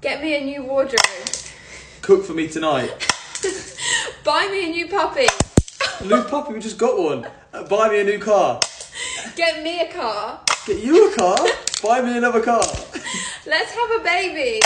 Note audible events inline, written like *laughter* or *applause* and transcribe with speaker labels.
Speaker 1: Get me a new wardrobe.
Speaker 2: Cook for me tonight. *laughs*
Speaker 1: Buy me a new puppy.
Speaker 2: A new puppy, we just got one. Uh, buy me a new car.
Speaker 1: Get me a car.
Speaker 2: Get you a car. *laughs* Buy me another car.
Speaker 1: Let's have a baby.